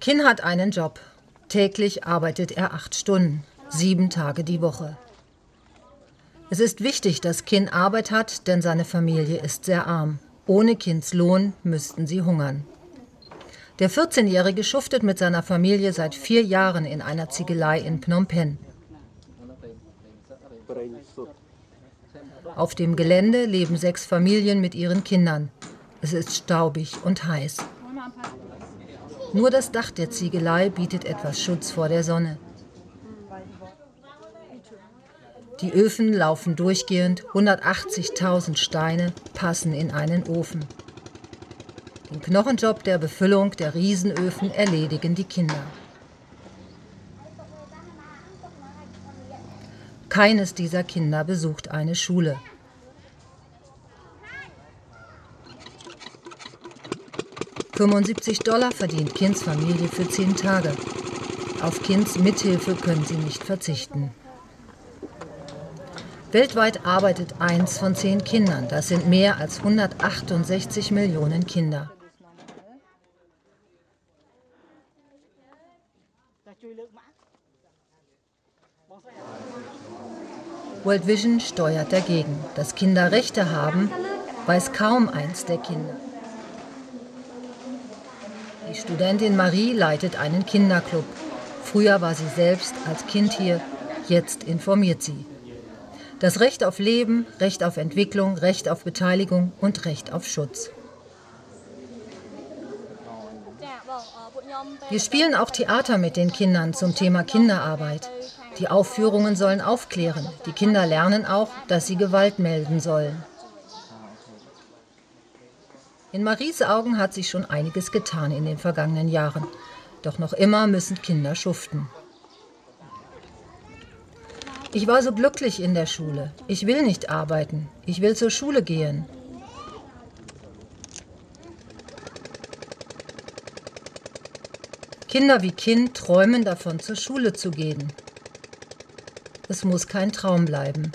Kin hat einen Job. Täglich arbeitet er acht Stunden, sieben Tage die Woche. Es ist wichtig, dass Kin Arbeit hat, denn seine Familie ist sehr arm. Ohne Kins Lohn müssten sie hungern. Der 14-Jährige schuftet mit seiner Familie seit vier Jahren in einer Ziegelei in Phnom Penh. Auf dem Gelände leben sechs Familien mit ihren Kindern. Es ist staubig und heiß. Nur das Dach der Ziegelei bietet etwas Schutz vor der Sonne. Die Öfen laufen durchgehend, 180.000 Steine passen in einen Ofen. Den Knochenjob der Befüllung der Riesenöfen erledigen die Kinder. Keines dieser Kinder besucht eine Schule. »75 Dollar verdient Kins Familie für zehn Tage. Auf Kins Mithilfe können sie nicht verzichten.« Weltweit arbeitet eins von zehn Kindern. Das sind mehr als 168 Millionen Kinder. World Vision steuert dagegen. Dass Kinder Rechte haben, weiß kaum eins der Kinder. Die Studentin Marie leitet einen Kinderclub. Früher war sie selbst als Kind hier, jetzt informiert sie. Das Recht auf Leben, Recht auf Entwicklung, Recht auf Beteiligung und Recht auf Schutz. Wir spielen auch Theater mit den Kindern zum Thema Kinderarbeit. Die Aufführungen sollen aufklären. Die Kinder lernen auch, dass sie Gewalt melden sollen. In Maries Augen hat sich schon einiges getan in den vergangenen Jahren. Doch noch immer müssen Kinder schuften. Ich war so glücklich in der Schule. Ich will nicht arbeiten. Ich will zur Schule gehen. Kinder wie Kind träumen davon, zur Schule zu gehen. Es muss kein Traum bleiben.